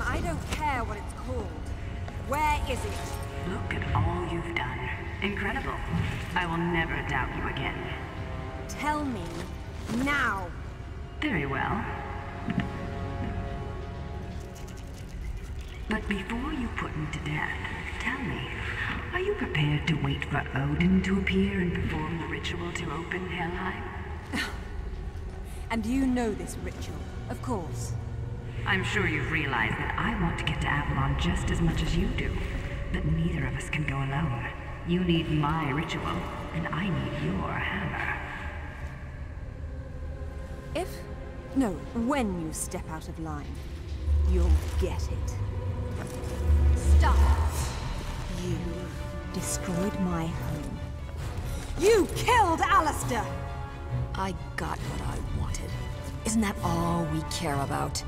Avalon, I don't care what it's called. Where is it? Look at all you've done. Incredible. I will never doubt you again. Tell me, now. Very well. But before you put me to death, tell me, are you prepared to wait for Odin to appear and perform the ritual to open Helheim? And you know this ritual, of course. I'm sure you've realized that I want to get to Avalon just as much as you do. But neither of us can go alone. You need my ritual, and I need your hammer. If, no, when you step out of line, you'll get it. Stop! You destroyed my home. You killed Alistair! I got what I wanted. Isn't that all we care about?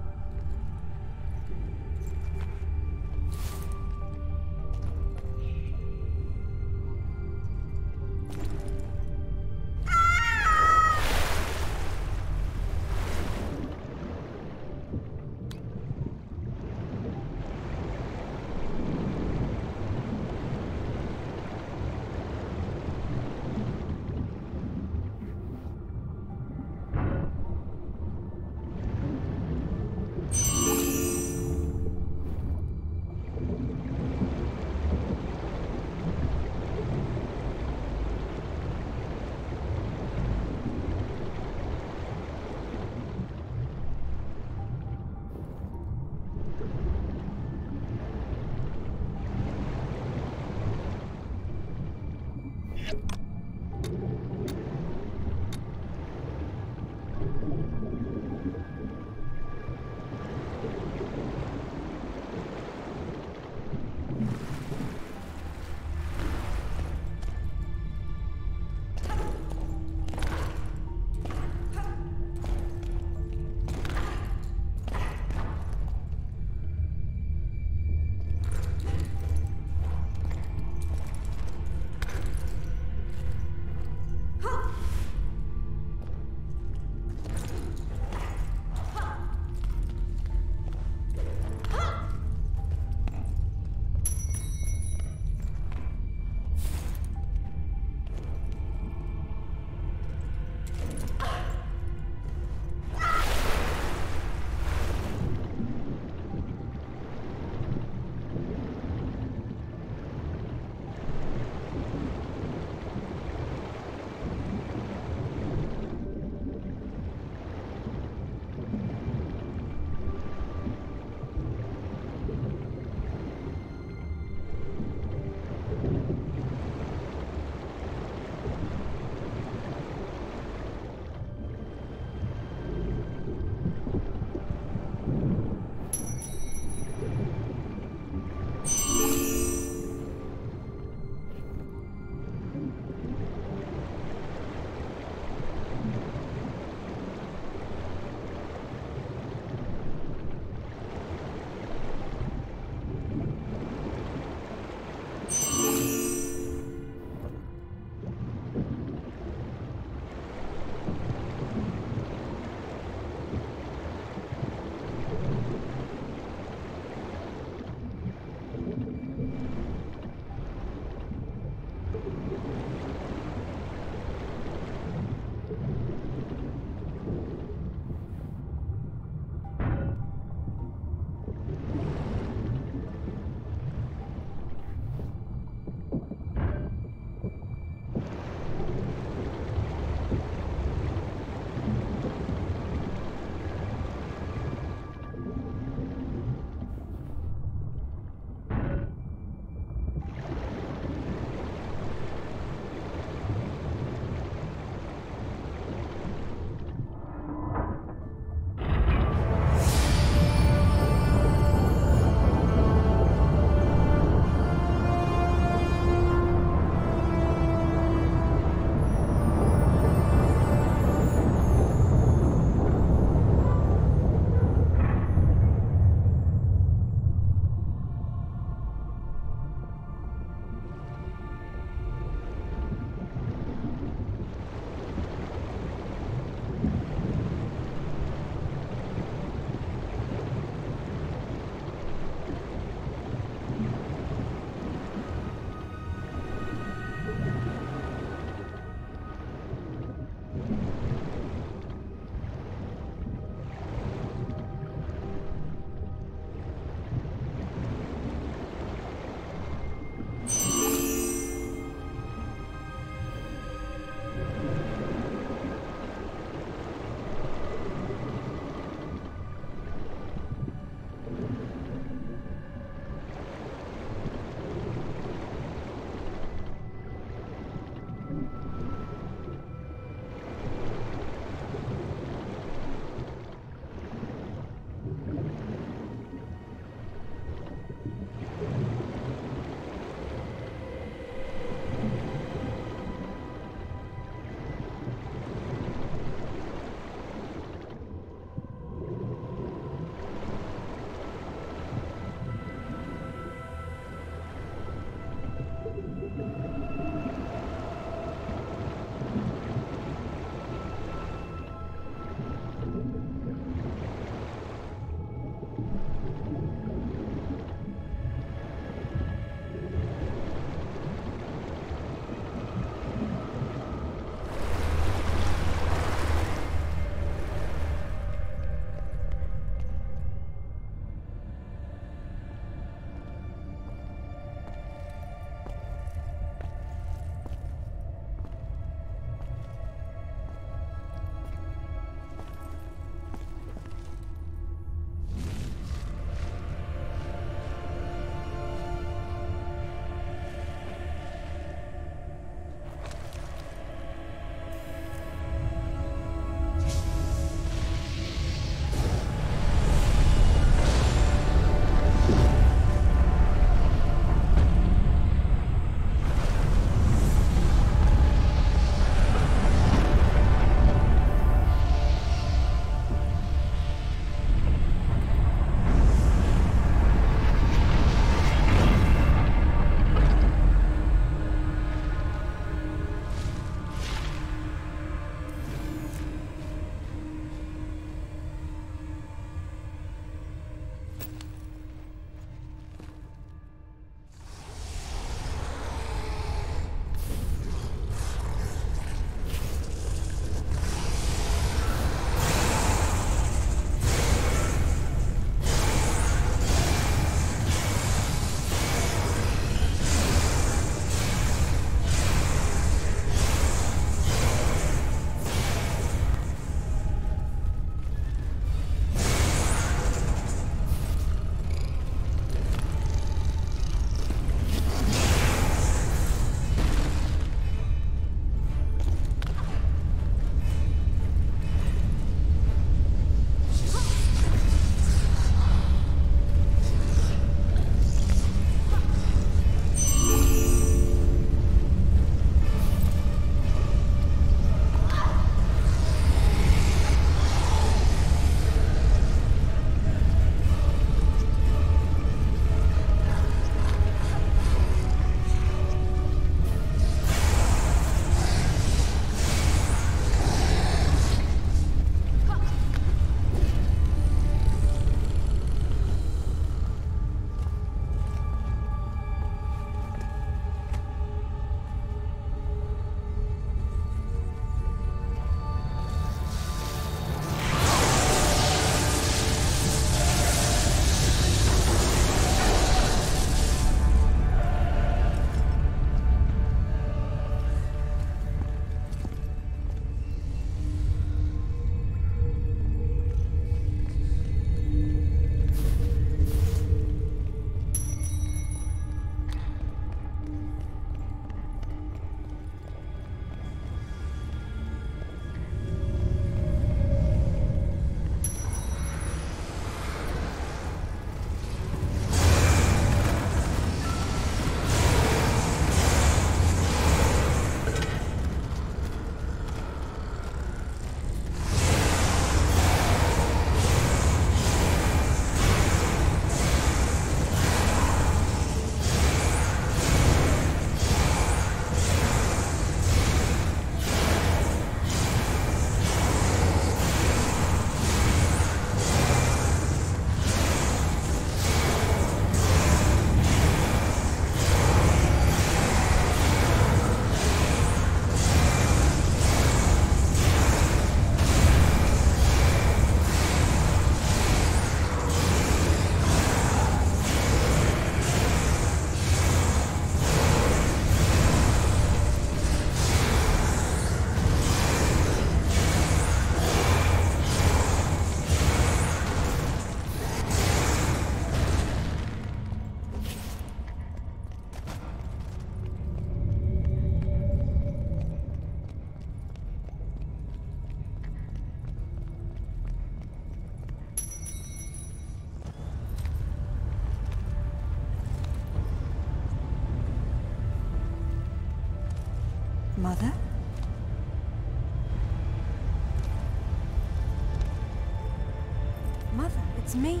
Me.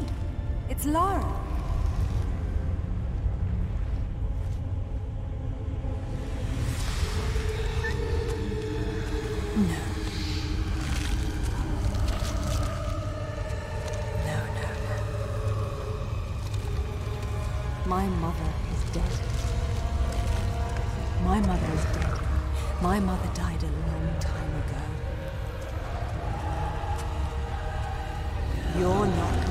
It's Lara. No. No, no, no. My mother is dead. My mother is dead. My mother died a long time ago. You're not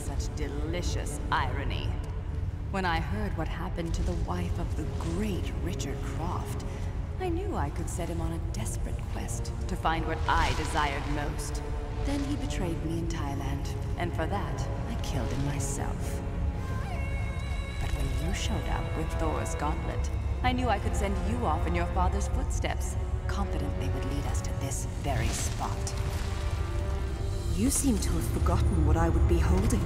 such delicious irony. When I heard what happened to the wife of the great Richard Croft, I knew I could set him on a desperate quest to find what I desired most. Then he betrayed me in Thailand, and for that, I killed him myself. But when you showed up with Thor's gauntlet, I knew I could send you off in your father's footsteps, confident they would lead us to this very spot. You seem to have forgotten what I would be holding.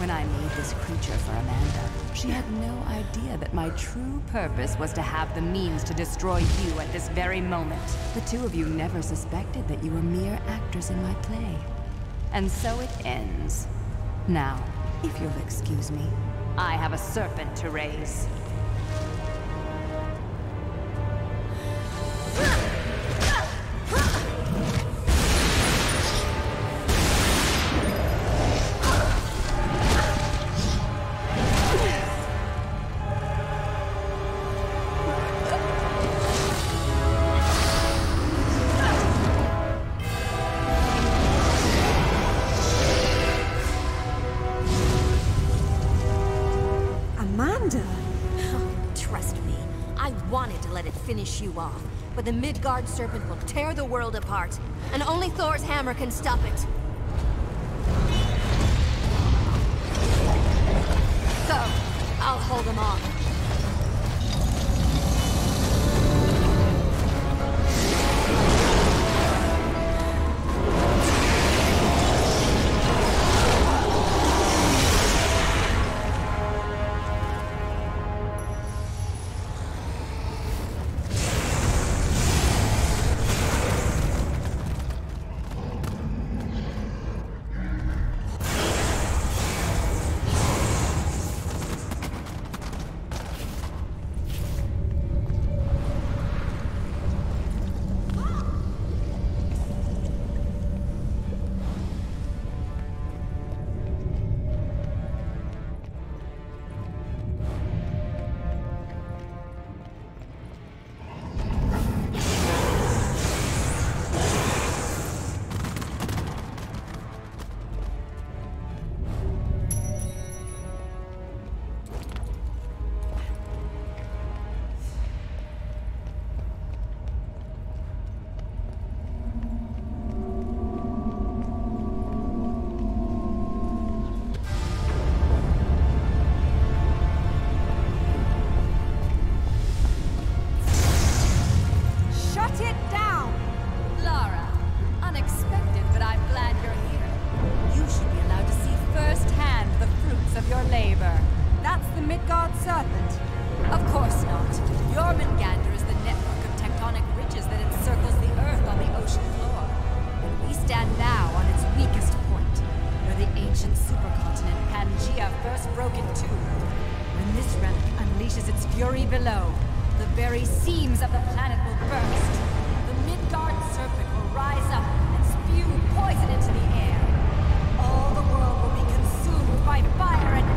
When I made this creature for Amanda, she had no idea that my true purpose was to have the means to destroy you at this very moment. The two of you never suspected that you were mere actors in my play. And so it ends. Now, if you'll excuse me, I have a serpent to raise. Midgard serpent will tear the world apart, and only Thor's hammer can stop it. Midgard serpent. Of course not. Jormungandr is the network of tectonic ridges that encircles the Earth on the ocean floor. And we stand now on its weakest point, where the ancient supercontinent Pangea first broke in two. When this relic unleashes its fury below, the very seams of the planet will burst. The Midgard serpent will rise up and spew poison into the air. All the world will be consumed by fire and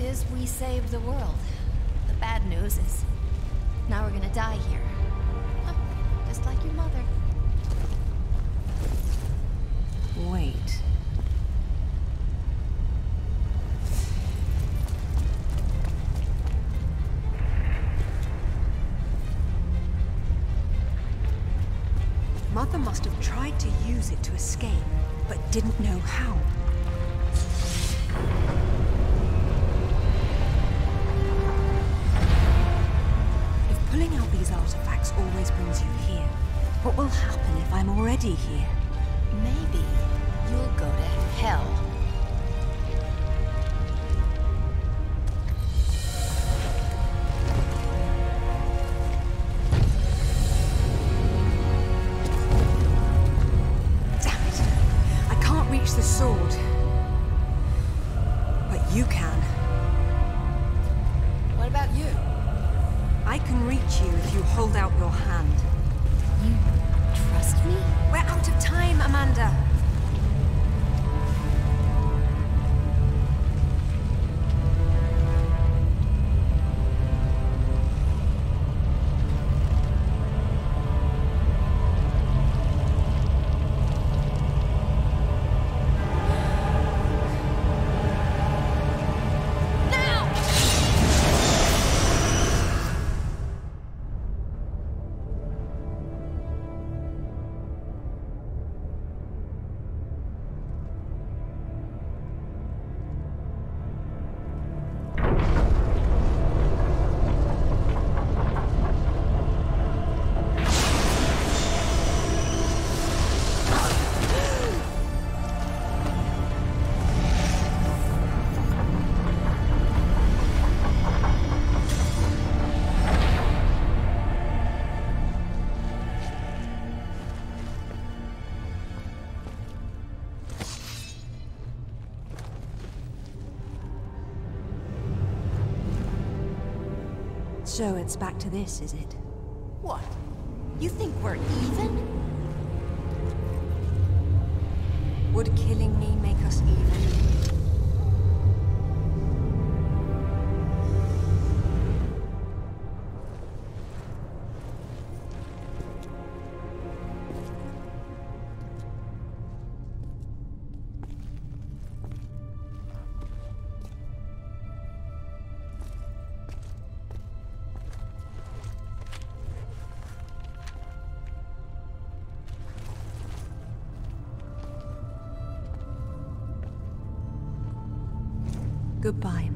is we saved the world. The bad news is now we're gonna die here. Just like your mother. Wait. Mother must have tried to use it to escape, but didn't know how. Always brings you here, what will happen if I'm already here? Maybe you'll go to hell. So it's back to this, is it? What? You think we're even? Would killing me make us even? Goodbye,